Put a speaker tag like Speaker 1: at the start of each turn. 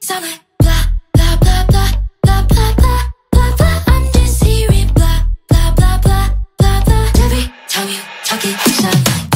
Speaker 1: Tell me, talk it, shine